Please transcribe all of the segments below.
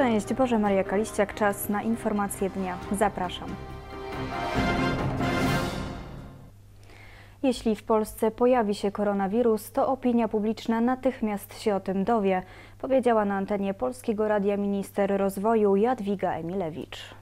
Szczęść Boże Maria Kaliściak, czas na informacje dnia. Zapraszam. Jeśli w Polsce pojawi się koronawirus, to opinia publiczna natychmiast się o tym dowie, powiedziała na antenie Polskiego Radia minister rozwoju Jadwiga Emilewicz.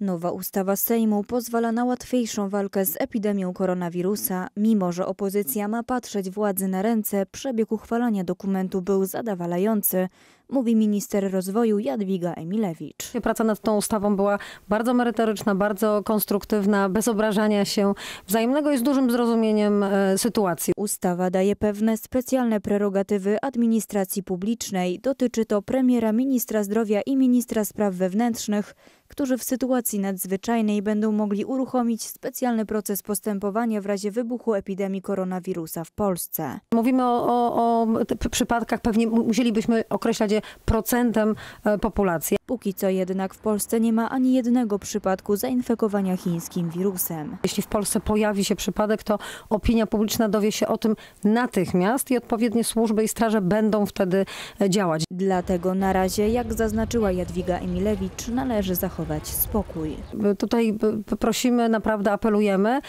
Nowa ustawa Sejmu pozwala na łatwiejszą walkę z epidemią koronawirusa. Mimo, że opozycja ma patrzeć władzy na ręce, przebieg uchwalania dokumentu był zadawalający, mówi minister rozwoju Jadwiga Emilewicz. Praca nad tą ustawą była bardzo merytoryczna, bardzo konstruktywna, bez obrażania się wzajemnego i z dużym zrozumieniem e, sytuacji. Ustawa daje pewne specjalne prerogatywy administracji publicznej. Dotyczy to premiera, ministra zdrowia i ministra spraw wewnętrznych, którzy w sytuacji nadzwyczajnej będą mogli uruchomić specjalny proces postępowania w razie wybuchu epidemii koronawirusa w Polsce. Mówimy o, o, o przypadkach, pewnie musielibyśmy określać je procentem e, populacji. Póki co jednak w Polsce nie ma ani jednego przypadku zainfekowania chińskim wirusem. Jeśli w Polsce pojawi się przypadek, to opinia publiczna dowie się o tym natychmiast i odpowiednie służby i straże będą wtedy e, działać. Dlatego na razie, jak zaznaczyła Jadwiga Emilewicz, należy zachować spokój. Tutaj prosimy, naprawdę apelujemy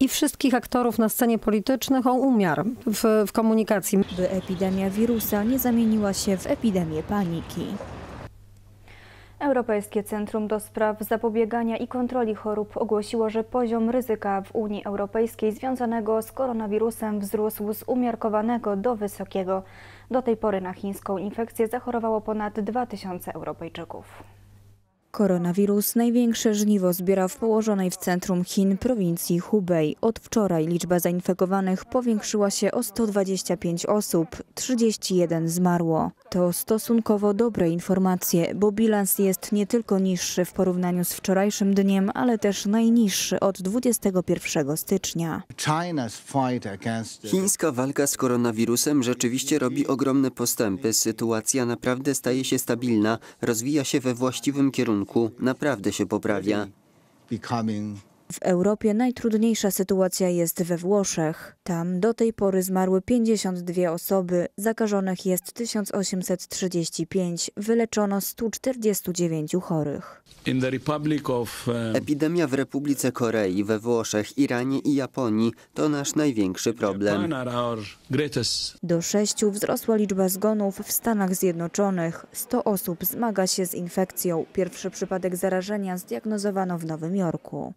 i wszystkich aktorów na scenie politycznej o umiar w, w komunikacji. By epidemia wirusa nie zamieniła się w epidemię paniki. Europejskie Centrum do Spraw Zapobiegania i Kontroli Chorób ogłosiło, że poziom ryzyka w Unii Europejskiej związanego z koronawirusem wzrósł z umiarkowanego do wysokiego. Do tej pory na chińską infekcję zachorowało ponad 2000 Europejczyków. Koronawirus największe żniwo zbiera w położonej w centrum Chin prowincji Hubei. Od wczoraj liczba zainfekowanych powiększyła się o 125 osób, 31 zmarło. To stosunkowo dobre informacje, bo bilans jest nie tylko niższy w porównaniu z wczorajszym dniem, ale też najniższy od 21 stycznia. Chińska walka z koronawirusem rzeczywiście robi ogromne postępy. Sytuacja naprawdę staje się stabilna, rozwija się we właściwym kierunku, naprawdę się poprawia. W Europie najtrudniejsza sytuacja jest we Włoszech. Tam do tej pory zmarły 52 osoby, zakażonych jest 1835, wyleczono 149 chorych. Epidemia w Republice Korei, we Włoszech, Iranie i Japonii to nasz największy problem. Do sześciu wzrosła liczba zgonów w Stanach Zjednoczonych. 100 osób zmaga się z infekcją. Pierwszy przypadek zarażenia zdiagnozowano w Nowym Jorku.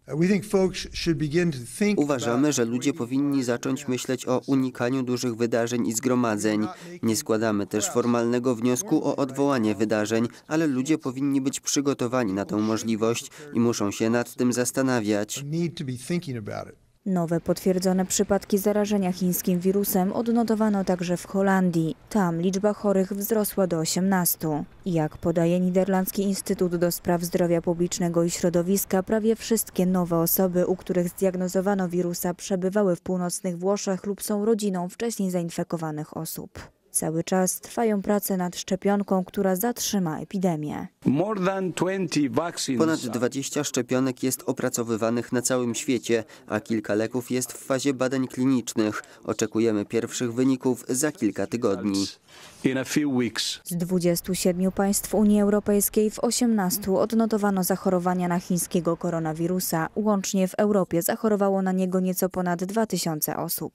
Uważamy, że ludzie powinni zacząć myśleć o unikaniu dużych wydarzeń i zgromadzeń. Nie składamy też formalnego wniosku o odwołanie wydarzeń, ale ludzie powinni być przygotowani na tę możliwość i muszą się nad tym zastanawiać. Nowe potwierdzone przypadki zarażenia chińskim wirusem odnotowano także w Holandii. Tam liczba chorych wzrosła do 18. Jak podaje Niderlandzki Instytut do Spraw Zdrowia Publicznego i Środowiska, prawie wszystkie nowe osoby, u których zdiagnozowano wirusa, przebywały w północnych Włoszech lub są rodziną wcześniej zainfekowanych osób. Cały czas trwają prace nad szczepionką, która zatrzyma epidemię. Ponad 20 szczepionek jest opracowywanych na całym świecie, a kilka leków jest w fazie badań klinicznych. Oczekujemy pierwszych wyników za kilka tygodni. Z 27 państw Unii Europejskiej w 18 odnotowano zachorowania na chińskiego koronawirusa. Łącznie w Europie zachorowało na niego nieco ponad 2000 osób.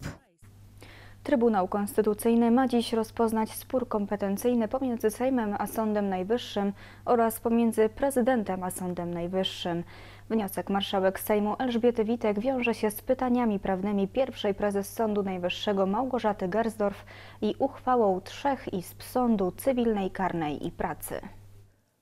Trybunał Konstytucyjny ma dziś rozpoznać spór kompetencyjny pomiędzy Sejmem a Sądem Najwyższym oraz pomiędzy prezydentem a Sądem Najwyższym. Wniosek marszałek Sejmu Elżbiety Witek wiąże się z pytaniami prawnymi pierwszej prezes Sądu Najwyższego Małgorzaty Gersdorf i uchwałą trzech izb sądu cywilnej, karnej i pracy.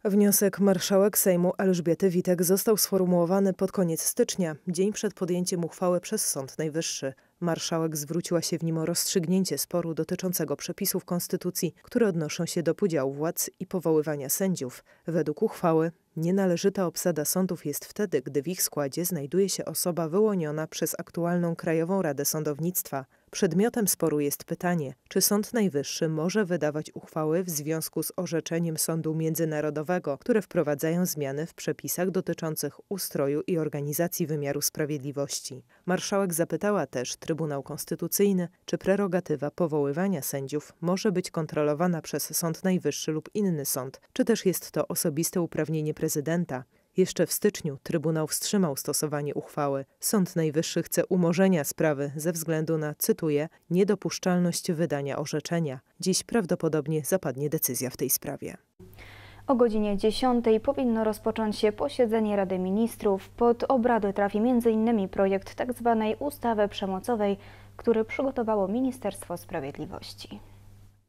Wniosek marszałek Sejmu Elżbiety Witek został sformułowany pod koniec stycznia, dzień przed podjęciem uchwały przez Sąd Najwyższy. Marszałek zwróciła się w nim o rozstrzygnięcie sporu dotyczącego przepisów konstytucji, które odnoszą się do podziału władz i powoływania sędziów. Według uchwały Nienależyta obsada sądów jest wtedy, gdy w ich składzie znajduje się osoba wyłoniona przez aktualną Krajową Radę Sądownictwa. Przedmiotem sporu jest pytanie, czy Sąd Najwyższy może wydawać uchwały w związku z orzeczeniem Sądu Międzynarodowego, które wprowadzają zmiany w przepisach dotyczących ustroju i organizacji wymiaru sprawiedliwości. Marszałek zapytała też Trybunał Konstytucyjny, czy prerogatywa powoływania sędziów może być kontrolowana przez Sąd Najwyższy lub inny sąd, czy też jest to osobiste uprawnienie prezydenta. Jeszcze w styczniu Trybunał wstrzymał stosowanie uchwały. Sąd Najwyższy chce umorzenia sprawy ze względu na, cytuję, niedopuszczalność wydania orzeczenia. Dziś prawdopodobnie zapadnie decyzja w tej sprawie. O godzinie 10 powinno rozpocząć się posiedzenie Rady Ministrów. Pod obrady trafi m.in. projekt tzw. ustawy przemocowej, który przygotowało Ministerstwo Sprawiedliwości.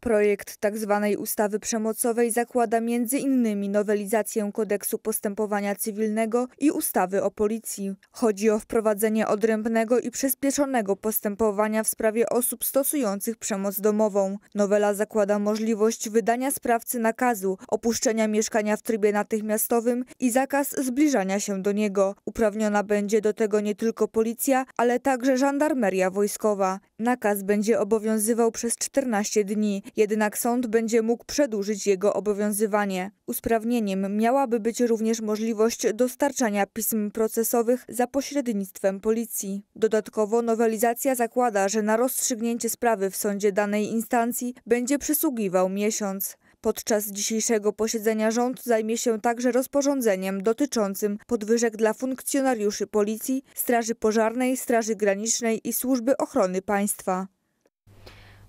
Projekt tzw. ustawy przemocowej zakłada m.in. nowelizację kodeksu postępowania cywilnego i ustawy o policji. Chodzi o wprowadzenie odrębnego i przyspieszonego postępowania w sprawie osób stosujących przemoc domową. Nowela zakłada możliwość wydania sprawcy nakazu, opuszczenia mieszkania w trybie natychmiastowym i zakaz zbliżania się do niego. Uprawniona będzie do tego nie tylko policja, ale także żandarmeria wojskowa. Nakaz będzie obowiązywał przez 14 dni jednak sąd będzie mógł przedłużyć jego obowiązywanie. Usprawnieniem miałaby być również możliwość dostarczania pism procesowych za pośrednictwem policji. Dodatkowo nowelizacja zakłada, że na rozstrzygnięcie sprawy w sądzie danej instancji będzie przysługiwał miesiąc. Podczas dzisiejszego posiedzenia rząd zajmie się także rozporządzeniem dotyczącym podwyżek dla funkcjonariuszy Policji, Straży Pożarnej, Straży Granicznej i Służby Ochrony Państwa.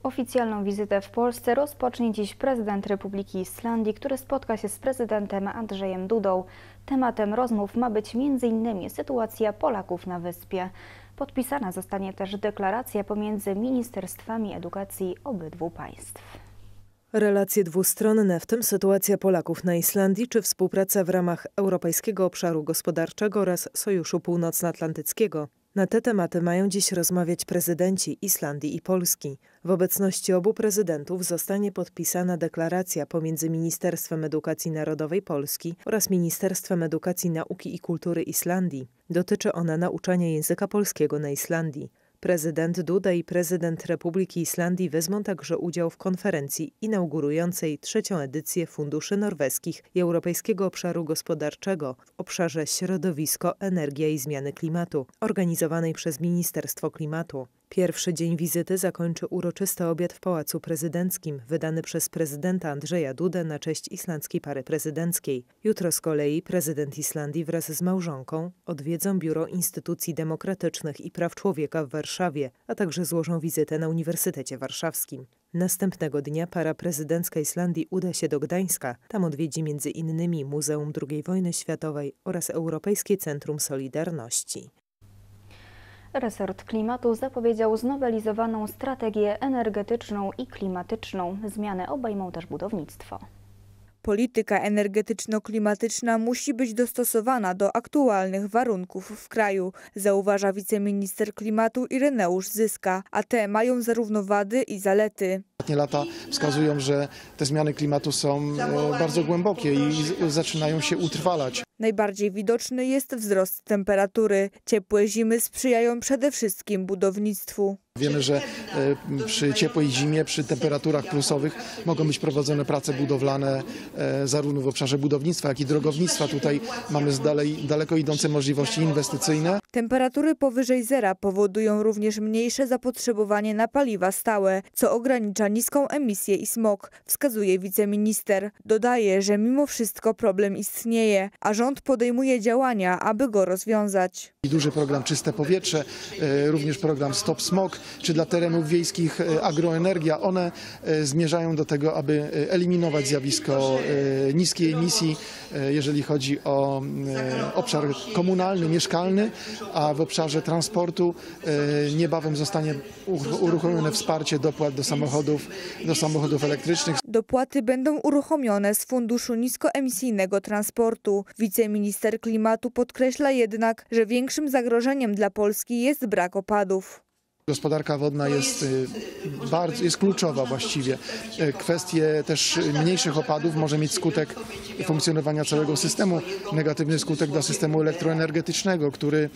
Oficjalną wizytę w Polsce rozpocznie dziś prezydent Republiki Islandii, który spotka się z prezydentem Andrzejem Dudą. Tematem rozmów ma być m.in. sytuacja Polaków na wyspie. Podpisana zostanie też deklaracja pomiędzy ministerstwami edukacji obydwu państw. Relacje dwustronne, w tym sytuacja Polaków na Islandii, czy współpraca w ramach Europejskiego Obszaru Gospodarczego oraz Sojuszu Północnoatlantyckiego. Na te tematy mają dziś rozmawiać prezydenci Islandii i Polski. W obecności obu prezydentów zostanie podpisana deklaracja pomiędzy Ministerstwem Edukacji Narodowej Polski oraz Ministerstwem Edukacji, Nauki i Kultury Islandii. Dotyczy ona nauczania języka polskiego na Islandii. Prezydent Duda i prezydent Republiki Islandii wezmą także udział w konferencji inaugurującej trzecią edycję Funduszy Norweskich i Europejskiego Obszaru Gospodarczego w obszarze środowisko, energia i zmiany klimatu, organizowanej przez Ministerstwo Klimatu. Pierwszy dzień wizyty zakończy uroczysty obiad w Pałacu Prezydenckim, wydany przez prezydenta Andrzeja Dudę na cześć islandzkiej pary prezydenckiej. Jutro z kolei prezydent Islandii wraz z małżonką odwiedzą Biuro Instytucji Demokratycznych i Praw Człowieka w Warszawie, a także złożą wizytę na Uniwersytecie Warszawskim. Następnego dnia para prezydencka Islandii uda się do Gdańska. Tam odwiedzi między innymi Muzeum II wojny światowej oraz Europejskie Centrum Solidarności. Resort Klimatu zapowiedział znowelizowaną strategię energetyczną i klimatyczną. Zmiany obejmą też budownictwo. Polityka energetyczno-klimatyczna musi być dostosowana do aktualnych warunków w kraju, zauważa wiceminister klimatu Ireneusz Zyska, a te mają zarówno wady i zalety. Ostatnie lata wskazują, że te zmiany klimatu są e, bardzo głębokie i zaczynają się utrwalać. Najbardziej widoczny jest wzrost temperatury. Ciepłe zimy sprzyjają przede wszystkim budownictwu. Wiemy, że e, przy ciepłej zimie, przy temperaturach plusowych mogą być prowadzone prace budowlane e, zarówno w obszarze budownictwa, jak i drogownictwa. Tutaj mamy dalej, daleko idące możliwości inwestycyjne. Temperatury powyżej zera powodują również mniejsze zapotrzebowanie na paliwa stałe, co ogranicza niską emisję i smog, wskazuje wiceminister. Dodaje, że mimo wszystko problem istnieje, a rząd podejmuje działania, aby go rozwiązać. Duży program Czyste Powietrze, e, również program Stop Smog, czy dla terenów wiejskich e, agroenergia, one e, zmierzają do tego, aby eliminować zjawisko niskiej emisji, jeżeli chodzi o obszar komunalny, mieszkalny, a w obszarze transportu niebawem zostanie uruchomione wsparcie dopłat do samochodów, do samochodów elektrycznych. Dopłaty będą uruchomione z Funduszu Niskoemisyjnego Transportu. Wiceminister klimatu podkreśla jednak, że większym zagrożeniem dla Polski jest brak opadów. Gospodarka wodna jest, y, bardzo, jest kluczowa właściwie. Y, Kwestie też mniejszych opadów może mieć skutek funkcjonowania całego systemu, negatywny skutek dla systemu elektroenergetycznego, który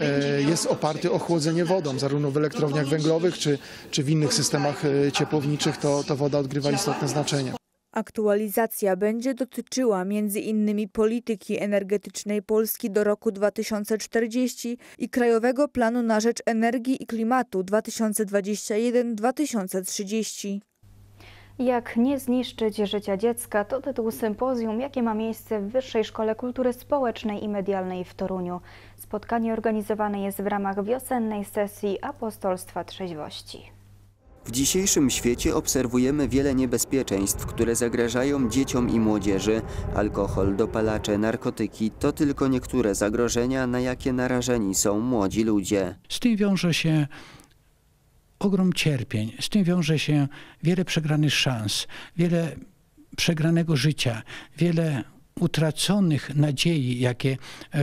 e, jest oparty o chłodzenie wodą, zarówno w elektrowniach węglowych czy, czy w innych systemach ciepłowniczych, to, to woda odgrywa istotne znaczenie. Aktualizacja będzie dotyczyła m.in. polityki energetycznej Polski do roku 2040 i Krajowego Planu na rzecz Energii i Klimatu 2021-2030. Jak nie zniszczyć życia dziecka to tytuł sympozjum, jakie ma miejsce w Wyższej Szkole Kultury Społecznej i Medialnej w Toruniu. Spotkanie organizowane jest w ramach wiosennej sesji Apostolstwa Trzeźwości. W dzisiejszym świecie obserwujemy wiele niebezpieczeństw, które zagrażają dzieciom i młodzieży. Alkohol, dopalacze, narkotyki to tylko niektóre zagrożenia, na jakie narażeni są młodzi ludzie. Z tym wiąże się ogrom cierpień, z tym wiąże się wiele przegranych szans, wiele przegranego życia, wiele utraconych nadziei, jakie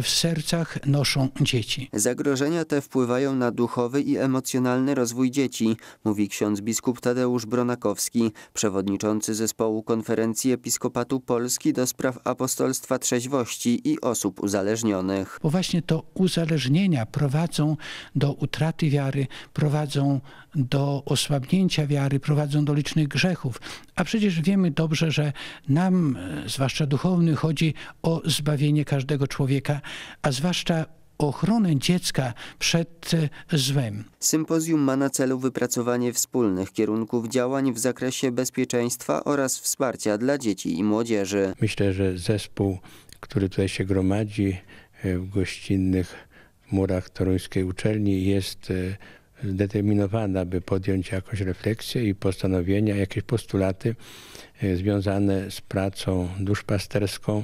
w sercach noszą dzieci. Zagrożenia te wpływają na duchowy i emocjonalny rozwój dzieci, mówi ksiądz biskup Tadeusz Bronakowski, przewodniczący zespołu Konferencji Episkopatu Polski do spraw apostolstwa trzeźwości i osób uzależnionych. Bo właśnie to uzależnienia prowadzą do utraty wiary, prowadzą do osłabnięcia wiary, prowadzą do licznych grzechów. A przecież wiemy dobrze, że nam, e, zwłaszcza duchownych, chodzi o zbawienie każdego człowieka, a zwłaszcza ochronę dziecka przed e, złem. Sympozjum ma na celu wypracowanie wspólnych kierunków działań w zakresie bezpieczeństwa oraz wsparcia dla dzieci i młodzieży. Myślę, że zespół, który tutaj się gromadzi e, w gościnnych murach toruńskiej uczelni jest zdeterminowany, aby podjąć jakąś refleksję i postanowienia, jakieś postulaty e, związane z pracą duszpasterską,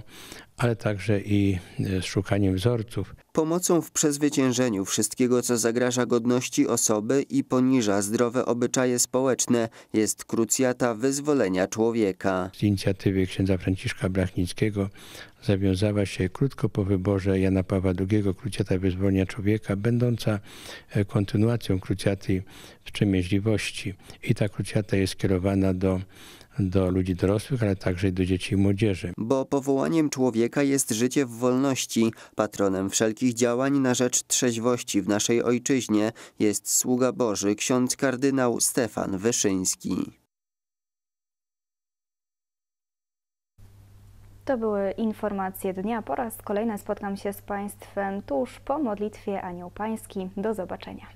ale także i e, z szukaniem wzorców. Pomocą w przezwyciężeniu wszystkiego, co zagraża godności osoby i poniża zdrowe obyczaje społeczne, jest krucjata wyzwolenia człowieka. Z inicjatywy księdza Franciszka Blachnickiego zawiązała się krótko po wyborze Jana Pawła II krucjata wyzwolenia człowieka, będąca e, kontynuacją krucjaty wstrzemięźliwości. I ta krucjata jest skierowana do do ludzi dorosłych, ale także i do dzieci i młodzieży. Bo powołaniem człowieka jest życie w wolności. Patronem wszelkich działań na rzecz trzeźwości w naszej ojczyźnie jest sługa Boży, ksiądz kardynał Stefan Wyszyński. To były informacje dnia. Po raz kolejny spotkam się z Państwem tuż po modlitwie Anioł Pański. Do zobaczenia.